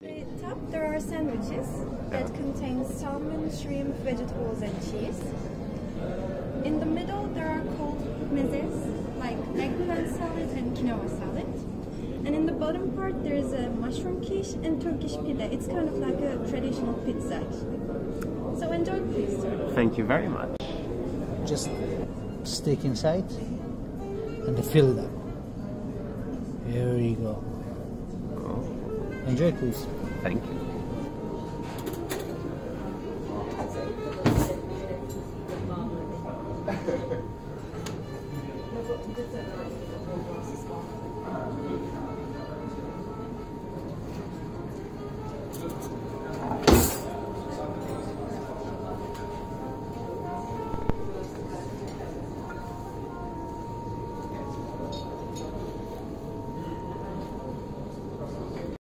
the top, there are sandwiches that contain salmon, shrimp, vegetables, and cheese. In the middle, there are cold mezes, like eggplant salad and quinoa salad. And in the bottom part, there is a mushroom quiche and Turkish pide. It's kind of like a traditional pizza, actually. So enjoy, please. Thank you very much. Just stick inside and fill it up. Here you go. Enjoy, please. Thank you.